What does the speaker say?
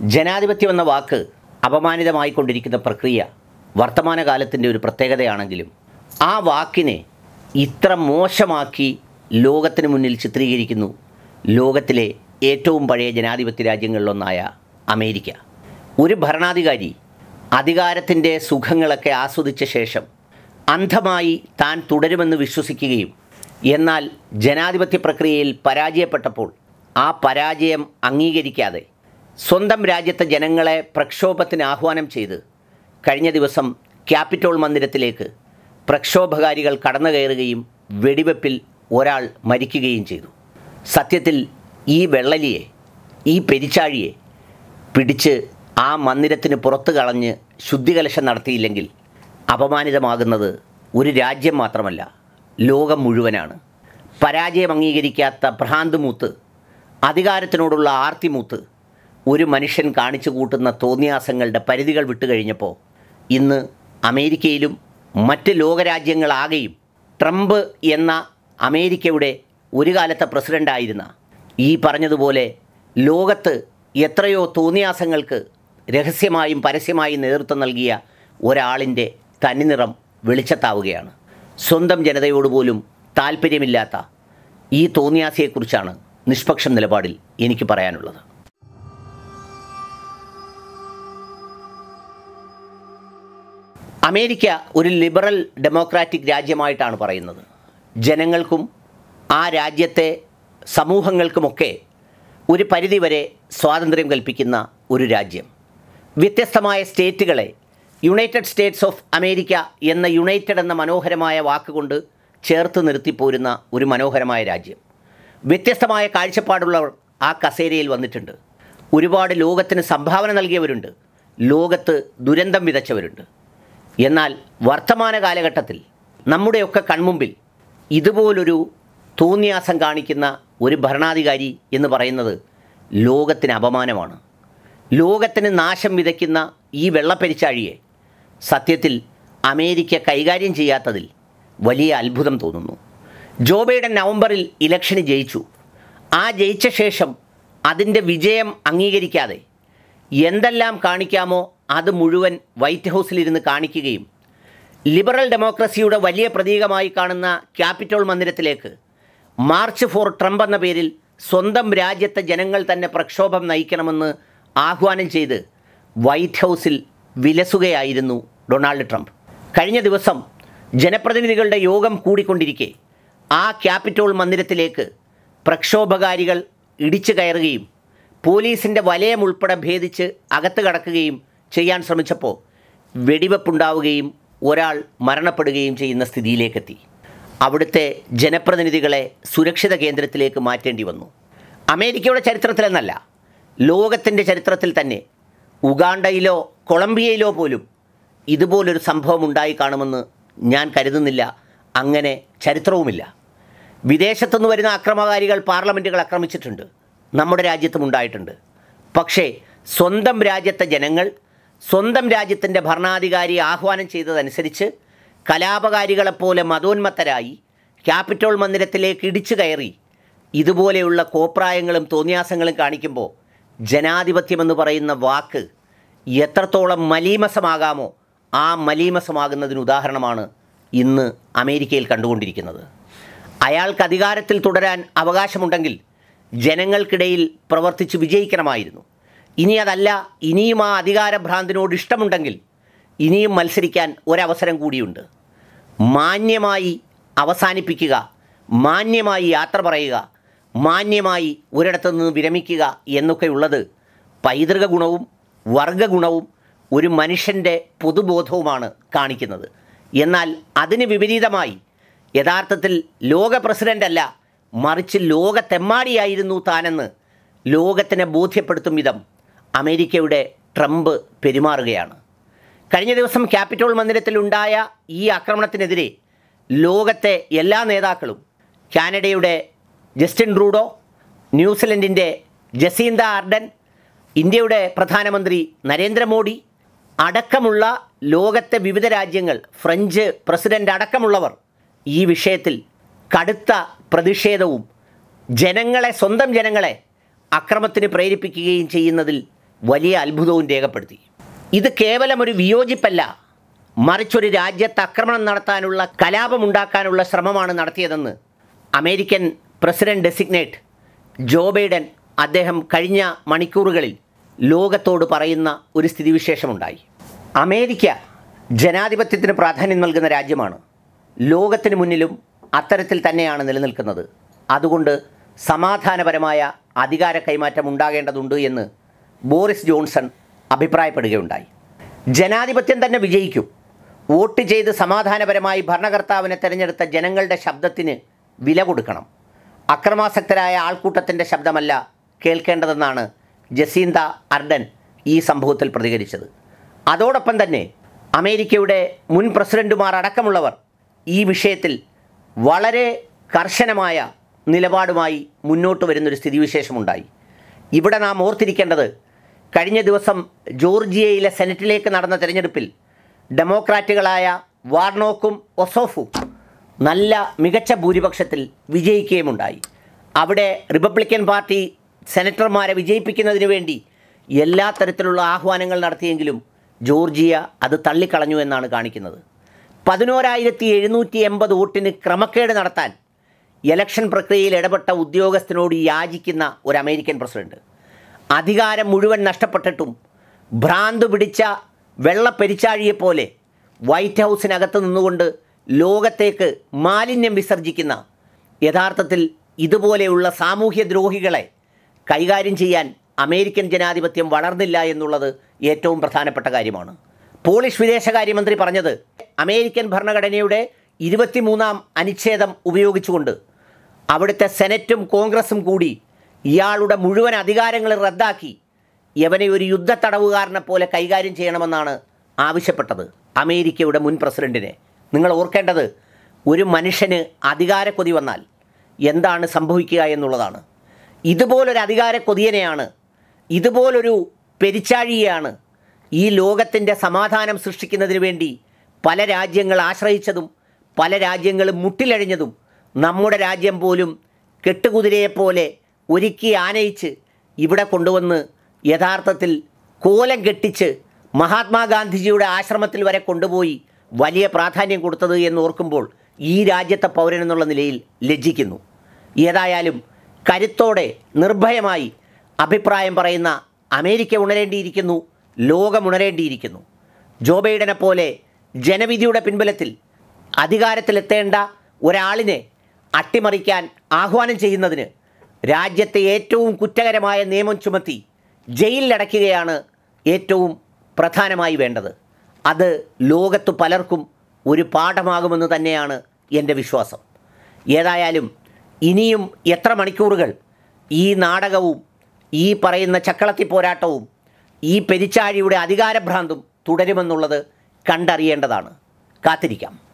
ജനാധിപത്യം എന്ന വാക്ക് അപമാനിതമായിക്കൊണ്ടിരിക്കുന്ന പ്രക്രിയ വർത്തമാനകാലത്തിന്റെ ഒരു പ്രത്യേകതയാണെങ്കിലും ആ വാക്കിനെ ഇത്ര മോശമാക്കി ലോകത്തിന് മുന്നിൽ ചിത്രീകരിക്കുന്നു ലോകത്തിലെ ഏറ്റവും പഴയ ജനാധിപത്യ രാജ്യങ്ങളിലൊന്നായ അമേരിക്ക. ഒരു ഭരണാധികാരി അധികാരത്തിന്റെ സുഖങ്ങളൊക്കെ ആസ്വദിച്ച ശേഷം അന്ധമായി താൻ തുടരുമെന്ന് വിശ്വസിക്കുകയും എന്നാൽ ജനാധിപത്യ പ്രക്രിയയിൽ പരാജയപ്പെട്ടപ്പോൾ ആ പരാജയം അംഗീകരിക്കാതെ സ്വന്തം രാജ്യത്തെ ജനങ്ങളെ പ്രക്ഷോഭത്തിന് ആഹ്വാനം ചെയ്ത് കഴിഞ്ഞ ദിവസം ക്യാപിറ്റോൾ മന്ദിരത്തിലേക്ക് പ്രക്ഷോഭകാരികൾ കടന്നു കയറുകയും വെടിവെപ്പിൽ ഒരാൾ മരിക്കുകയും ചെയ്തു. സത്യത്തിൽ ഈ വെള്ളലിയെ ഈ പെരിച്ചാഴിയെ പിടിച്ച് ആ മന്ദിരത്തിന് പുറത്ത് കളഞ്ഞ് ശുദ്ധികലശം നടത്തിയില്ലെങ്കിൽ അപമാനിതമാകുന്നത് ഒരു രാജ്യം മാത്രമല്ല ലോകം മുഴുവനാണ്. പരാജയം അംഗീകരിക്കാത്ത ഭ്രാന്ത് മൂത്ത് അധികാരത്തിനോടുള്ള ആർത്തിമൂത്ത് ഒരു മനുഷ്യൻ കാണിച്ചു കൂട്ടുന്ന തോന്നിയാസങ്ങളുടെ പരിധികൾ വിട്ടുകഴിഞ്ഞപ്പോൾ ഇന്ന് അമേരിക്കയിലും മറ്റ് ലോകരാജ്യങ്ങളാകെയും ട്രംപ് എന്ന അമേരിക്കയുടെ ഒരു കാലത്തെ പ്രസിഡന്റായിരുന്ന ഈ പറഞ്ഞതുപോലെ ലോകത്ത് എത്രയോ തോന്നിയാസങ്ങൾക്ക് രഹസ്യമായും പരസ്യമായും നേതൃത്വം നൽകിയ ഒരാളിന്റെ തനിനിറം വെളിച്ചത്താവുകയാണ്. സ്വന്തം ജനതയോട് പോലും താല്പര്യമില്ലാത്ത ഈ തോന്നിയാസിയെക്കുറിച്ചാണ് നിഷ്പക്ഷം നിലപാടിൽ എനിക്ക് പറയാനുള്ളത്. അമേരിക്ക ഒരു ലിബറൽ ഡെമോക്രാറ്റിക് രാജ്യമായിട്ടാണ് പറയുന്നത്. ജനങ്ങൾക്കും ആ രാജ്യത്തെ സമൂഹങ്ങൾക്കുമൊക്കെ ഒരു പരിധിവരെ സ്വാതന്ത്ര്യം കൽപ്പിക്കുന്ന ഒരു രാജ്യം. വ്യത്യസ്തമായ സ്റ്റേറ്റുകളെ യുണൈറ്റഡ് സ്റ്റേറ്റ്സ് ഓഫ് അമേരിക്ക എന്ന യുണൈറ്റഡ് എന്ന മനോഹരമായ വാക്കുകൊണ്ട് ചേർത്ത് നിർത്തിപ്പോരുന്ന ഒരു മനോഹരമായ രാജ്യം. വ്യത്യസ്തമായ കാഴ്ചപ്പാടുള്ളവർ ആ കസേരയിൽ വന്നിട്ടുണ്ട്. ഒരുപാട് ലോകത്തിന് സംഭാവന നൽകിയവരുണ്ട്. ലോകത്ത് ദുരന്തം വിതച്ചവരുണ്ട്. എന്നാൽ വർത്തമാന കാലഘട്ടത്തിൽ നമ്മുടെയൊക്കെ കൺമുമ്പിൽ ഇതുപോലൊരു തോന്നിയാസം കാണിക്കുന്ന ഒരു ഭരണാധികാരി എന്ന് പറയുന്നത് ലോകത്തിന് അപമാനമാണ്. ലോകത്തിന് നാശം വിതയ്ക്കുന്ന ഈ വെള്ളപ്പെരിച്ചാഴിയെ സത്യത്തിൽ അമേരിക്ക കൈകാര്യം ചെയ്യാത്തതിൽ വലിയ അത്ഭുതം തോന്നുന്നു. ജോ ബൈഡൻ നവംബറിൽ ഇലക്ഷന് ജയിച്ചു. ആ ജയിച്ച ശേഷം അതിന്റെ വിജയം അംഗീകരിക്കാതെ എന്തെല്ലാം കാണിക്കാമോ അത് മുഴുവൻ വൈറ്റ് ഹൗസിലിരുന്ന് കാണിക്കുകയും ലിബറൽ ഡെമോക്രസിയുടെ വലിയ പ്രതീകമായി കാണുന്ന ക്യാപിറ്റോൾ മന്ദിരത്തിലേക്ക് മാർച്ച് ഫോർ ട്രംപ് എന്ന പേരിൽ സ്വന്തം രാജ്യത്തെ ജനങ്ങൾ തന്നെ പ്രക്ഷോഭം നയിക്കണമെന്ന് ആഹ്വാനം ചെയ്ത് വൈറ്റ് ഹൗസിൽ വിലസുകയായിരുന്നു ഡൊണാൾഡ് ട്രംപ്. കഴിഞ്ഞ ദിവസം ജനപ്രതിനിധികളുടെ യോഗം കൂടിക്കൊണ്ടിരിക്കെ ആ ക്യാപിറ്റോൾ മന്ദിരത്തിലേക്ക് പ്രക്ഷോഭകാരികൾ ഇടിച്ചു കയറുകയും പോലീസിന്റെ വലയം ഉൾപ്പെടെ ഭേദിച്ച് അകത്ത് കടക്കുകയും ചെയ്യാൻ ശ്രമിച്ചപ്പോൾ വെടിവെപ്പുണ്ടാവുകയും ഒരാൾ മരണപ്പെടുകയും ചെയ്യുന്ന സ്ഥിതിയിലേക്കെത്തി. അവിടുത്തെ ജനപ്രതിനിധികളെ സുരക്ഷിത കേന്ദ്രത്തിലേക്ക് മാറ്റേണ്ടി വന്നു. അമേരിക്കയുടെ ചരിത്രത്തിലെന്നല്ല ലോകത്തിന്റെ ചരിത്രത്തിൽ തന്നെ ഉഗാണ്ടയിലോ കൊളംബിയയിലോ പോലും ഇതുപോലൊരു സംഭവം ഉണ്ടായി കാണുമെന്ന് ഞാൻ കരുതുന്നില്ല. അങ്ങനെ ചരിത്രവുമില്ല. വിദേശത്തുനിന്ന് വരുന്ന അക്രമകാരികൾ പാർലമെന്റുകൾ ആക്രമിച്ചിട്ടുണ്ട്. നമ്മുടെ രാജ്യത്തും ഉണ്ടായിട്ടുണ്ട്. പക്ഷേ സ്വന്തം രാജ്യത്തെ ജനങ്ങൾ സ്വന്തം രാജ്യത്തിന്റെ ഭരണാധികാരി ആഹ്വാനം ചെയ്തതനുസരിച്ച് കലാപകാരികളെപ്പോലെ മതോന്മത്തരായി ക്യാപിറ്റോൾ മന്ദിരത്തിലേക്ക് ഇടിച്ചു കയറി ഇതുപോലെയുള്ള കോപ്രായങ്ങളും തോന്നിയാസങ്ങളും കാണിക്കുമ്പോൾ ജനാധിപത്യമെന്ന് പറയുന്ന വാക്ക് എത്രത്തോളം മലീമസമാകാമോ ആ മലീമസമാകുന്നതിന് ഉദാഹരണമാണ് ഇന്ന് അമേരിക്കയിൽ കണ്ടുകൊണ്ടിരിക്കുന്നത്. അയാൾക്ക് അധികാരത്തിൽ തുടരാൻ അവകാശമുണ്ടെങ്കിൽ ജനങ്ങൾക്കിടയിൽ പ്രവർത്തിച്ച് വിജയിക്കണമായിരുന്നു. ഇനി അതല്ല ഇനിയും ആ അധികാരഭ്രാന്തിനോട് ഇഷ്ടമുണ്ടെങ്കിൽ ഇനിയും മത്സരിക്കാൻ ഒരവസരം കൂടിയുണ്ട്. മാന്യമായി അവസാനിപ്പിക്കുക മാന്യമായി യാത്ര പറയുക മാന്യമായി ഒരിടത്തു നിന്ന് വിരമിക്കുക എന്നൊക്കെയുള്ളത് പൈതൃക ഗുണവും വർഗഗുണവും ഒരു മനുഷ്യന്റെ പൊതുബോധവുമാണ് കാണിക്കുന്നത്. എന്നാൽ അതിന് വിപരീതമായി യഥാർത്ഥത്തിൽ ലോക പ്രസിഡന്റല്ല മറിച്ച് ലോകത്തെമ്മാടിയായിരുന്നു താനെന്ന് ലോകത്തിനെ ബോധ്യപ്പെടുത്തും വിധം അമേരിക്കയുടെ ട്രംപ് പെരുമാറുകയാണ്. കഴിഞ്ഞ ദിവസം ക്യാപിറ്റോൾ മന്ദിരത്തിലുണ്ടായ ഈ ആക്രമണത്തിനെതിരെ ലോകത്തെ എല്ലാ നേതാക്കളും കാനഡയുടെ ജസ്റ്റിൻ ട്രൂഡോ ന്യൂസിലൻഡിന്റെ ജസീന്ത ആർഡൻ ഇന്ത്യയുടെ പ്രധാനമന്ത്രി നരേന്ദ്രമോദി അടക്കമുള്ള ലോകത്തെ വിവിധ രാജ്യങ്ങൾ ഫ്രഞ്ച് പ്രസിഡന്റ് അടക്കമുള്ളവർ ഈ വിഷയത്തിൽ കടുത്ത പ്രതിഷേധവും ജനങ്ങളെ സ്വന്തം ജനങ്ങളെ അക്രമത്തിന് പ്രേരിപ്പിക്കുകയും ചെയ്യുന്നതിൽ വലിയ അത്ഭുതവും രേഖപ്പെടുത്തി. ഇത് കേവലം ഒരു വിയോജിപ്പല്ല. മറിച്ചൊരു രാജ്യത്ത് ആക്രമണം നടത്താനുള്ള കലാപമുണ്ടാക്കാനുള്ള ശ്രമമാണ് നടത്തിയതെന്ന് American president designate Joe Biden അദ്ദേഹം കഴിഞ്ഞ മണിക്കൂറുകളിൽ ലോകത്തോട് പറയുന്ന ഒരു സ്ഥിതിവിശേഷമുണ്ടായി. അമേരിക്ക ജനാധിപത്യത്തിന് പ്രാധാന്യം നൽകുന്ന രാജ്യമാണ്. ലോകത്തിന് മുന്നിലും അത്തരത്തിൽ തന്നെയാണ് നിലനിൽക്കുന്നത്. അതുകൊണ്ട് സമാധാനപരമായ അധികാര കൈമാറ്റം ഉണ്ടാകേണ്ടതുണ്ട് എന്ന് ബോറിസ് ജോൺസൺ അഭിപ്രായപ്പെടുകയുണ്ടായി. ജനാധിപത്യം തന്നെ വിജയിക്കും. വോട്ട് ചെയ്ത് സമാധാനപരമായി ഭരണകർത്താവിനെ തിരഞ്ഞെടുത്ത ജനങ്ങളുടെ ശബ്ദത്തിന് വില കൊടുക്കണം. അക്രമാസക്തരായ ആൾക്കൂട്ടത്തിന്റെ ശബ്ദമല്ല കേൾക്കേണ്ടതെന്നാണ് ജസീന്ത അർഡൻ ഈ സംഭവത്തിൽ പ്രതികരിച്ചത്. അതോടൊപ്പം തന്നെ അമേരിക്കയുടെ മുൻ പ്രസിഡന്റുമാർ അടക്കമുള്ളവർ ഈ വിഷയത്തിൽ വളരെ കർശനമായ നിലപാടുമായി മുന്നോട്ട് വരുന്നൊരു സ്ഥിതിവിശേഷമുണ്ടായി. ഇവിടെ നാം ഓർത്തിരിക്കേണ്ടത് കഴിഞ്ഞ ദിവസം ജോർജിയയിലെ സെനറ്റിലേക്ക് നടന്ന തെരഞ്ഞെടുപ്പിൽ ഡെമോക്രാറ്റുകളായ വാർണോക്കും ഒസോഫും നല്ല മികച്ച ഭൂരിപക്ഷത്തിൽ വിജയിക്കുകയുമുണ്ടായി. അവിടെ റിപ്പബ്ലിക്കൻ പാർട്ടി സെനറ്റർമാരെ വിജയിപ്പിക്കുന്നതിന് വേണ്ടി എല്ലാ തരത്തിലുള്ള ആഹ്വാനങ്ങൾ നടത്തിയെങ്കിലും ജോർജിയ അത് തള്ളിക്കളഞ്ഞു എന്നാണ് കാണിക്കുന്നത്. പതിനോരായിരത്തി എഴുന്നൂറ്റി എൺപത് വോട്ടിന് ക്രമക്കേട് നടത്താൻ ഇലക്ഷൻ പ്രക്രിയയിൽ ഇടപെട്ട ഉദ്യോഗസ്ഥനോട് യാചിക്കുന്ന ഒരു അമേരിക്കൻ പ്രസിഡന്റ്. അധികാരം മുഴുവൻ നഷ്ടപ്പെട്ടിട്ടും ഭ്രാന്ത് പിടിച്ച വെള്ളപ്പെരിച്ചാഴിയെപ്പോലെ വൈറ്റ് ഹൗസിനകത്ത് നിന്നുകൊണ്ട് ലോകത്തേക്ക് മാലിന്യം വിസർജിക്കുന്ന യഥാർത്ഥത്തിൽ ഇതുപോലെയുള്ള സാമൂഹ്യ ദ്രോഹികളെ കൈകാര്യം ചെയ്യാൻ അമേരിക്കൻ ജനാധിപത്യം വളർന്നില്ല എന്നുള്ളത് ഏറ്റവും പ്രധാനപ്പെട്ട കാര്യമാണ്. പോളിഷ് വിദേശകാര്യമന്ത്രി പറഞ്ഞത് അമേരിക്കൻ ഭരണഘടനയുടെ ഇരുപത്തിമൂന്നാം അനുച്ഛേദം ഉപയോഗിച്ചുകൊണ്ട് അവിടുത്തെ സെനറ്റും കോൺഗ്രസും കൂടി ഇയാളുടെ മുഴുവൻ അധികാരങ്ങൾ റദ്ദാക്കി. യവനെ ഒരു യുദ്ധ തടവുകാരനെ പോലെ കൈകാര്യം ചെയ്യണമെന്നാണ് ആവശ്യപ്പെട്ടത്. അമേരിക്കയുടെ മുൻ പ്രസിഡന്റിനെ. നിങ്ങൾ ഓർക്കേണ്ടത് ഒരു മനുഷ്യന് അധികാരക്കൊതി വന്നാൽ എന്താണ് സംഭവിക്കുക എന്നുള്ളതാണ്. ഇതുപോലൊരു അധികാര കൊതിയനെയാണ് ഇതുപോലൊരു പെരിച്ചാഴിയെയാണ് ഈ ലോകത്തിന്റെ സമാധാനം സൃഷ്ടിക്കുന്നതിന് വേണ്ടി പല രാജ്യങ്ങൾ ആശ്രയിച്ചതും പല രാജ്യങ്ങളും മുട്ടിലഴിഞ്ഞതും നമ്മുടെ രാജ്യം പോലും കെട്ടുകുതിരയെപ്പോലെ ഒരുക്കി ആനയിച്ച് ഇവിടെ കൊണ്ടുവന്ന് യഥാർത്ഥത്തിൽ കോലം കെട്ടിച്ച് മഹാത്മാഗാന്ധിജിയുടെ ആശ്രമത്തിൽ വരെ കൊണ്ടുപോയി വലിയ പ്രാധാന്യം കൊടുത്തത് എന്ന് ഓർക്കുമ്പോൾ ഈ രാജ്യത്തെ പൗരൻ എന്നുള്ള നിലയിൽ ലജ്ജിക്കുന്നു. ഏതായാലും കരുത്തോടെ നിർഭയമായി അഭിപ്രായം പറയുന്ന അമേരിക്ക ഉണരേണ്ടിയിരിക്കുന്നു ലോകം ഉണരേണ്ടിയിരിക്കുന്നു. ജോ ബൈഡനെ പോലെ ജനവിധിയുടെ പിൻബലത്തിൽ അധികാരത്തിലെത്തേണ്ട ഒരാളിനെ അട്ടിമറിക്കാൻ ആഹ്വാനം ചെയ്യുന്നതിന് രാജ്യത്തെ ഏറ്റവും കുറ്റകരമായ നിയമം ചുമത്തി ജയിലിലടയ്ക്കുകയാണ് ഏറ്റവും പ്രധാനമായി വേണ്ടത്. അത് ലോകത്ത് പലർക്കും ഒരു പാഠമാകുമെന്ന് തന്നെയാണ് എന്റെ വിശ്വാസം. ഏതായാലും ഇനിയും എത്ര മണിക്കൂറുകൾ ഈ നാടകവും ഈ പറയുന്ന ചക്കളത്തി പോരാട്ടവും ഈ പെരിച്ചാഴിയുടെ അധികാരഭ്രാന്തും തുടരുമെന്നുള്ളത് കണ്ടറിയേണ്ടതാണ്. കാത്തിരിക്കാം.